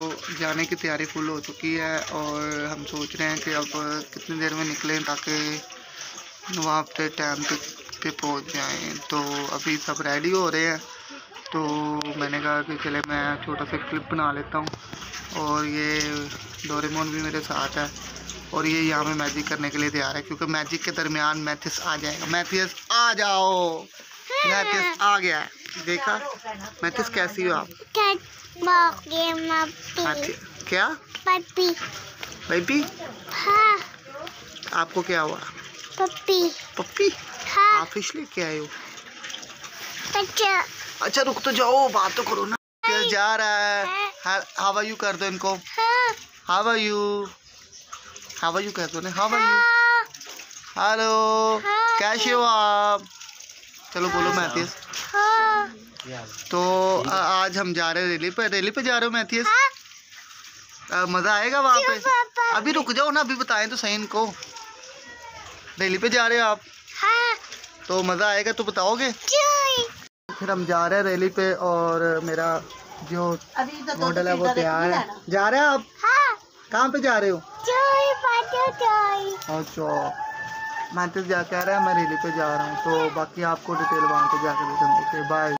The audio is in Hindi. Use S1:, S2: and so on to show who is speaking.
S1: तो जाने की तैयारी फुल हो चुकी है और हम सोच रहे हैं कि अब कितनी देर में निकलें ताकि वहाँ पे टाइम पे पे पहुँच जाएँ। तो अभी सब रेडी हो रहे हैं। तो मैंने कहा कि चले मैं छोटा सा क्लिप बना लेता हूँ। और ये डोरेमोन भी मेरे साथ है। और ये यहाँ पे मैजिक करने के लिए तैयार है क्योंकि मैजिक के दरमियान मैथिस आ जाएगा। मैथियस आ जाओ। मैथियस आ गया है। देखा? मैथिस कैसी हो आप? क्या?
S2: पप्पी
S1: बेबी
S2: हाँ.
S1: आपको क्या हुआ?
S2: पप्पी
S1: पप्पी
S2: हाँ.
S1: आप इसलिए क्या आए हो?
S2: बच्चा.
S1: अच्छा रुक तो जाओ बात तो करो ना। क्या जा रहा है? हाउ आर यू कर दो इनको।
S2: हाँ.
S1: How are you how are you कर दो ना। How are you hello. कैसे हो आप? चलो बोलो मैथियस
S2: हाँ.
S1: तो आ, आज हम जा रहे हैं रैली पे। रैली पे जा रहे हो मैथियस
S2: हाँ।
S1: मज़ा आएगा वहाँ पे? अभी रुक जाओ ना अभी बताएँ तो सही इनको। रैली पे जा रहे हो आप?
S2: हाँ।
S1: तो मज़ा आएगा तो बताओगे? फिर हम जा रहे हैं रैली पे और मेरा जो मॉडल है वो तैयार है। जा रहे हैं आप?
S2: हाँ।
S1: कहाँ पे जा रहे हो?
S2: चुई पाटो चुई
S1: अच्छा। मैं तो जा कह रहा है मैं रेली पे जा रहा हूँ तो बाकी आपको डिटेल वहाँ पे जाकर देखूँगा ओके बाय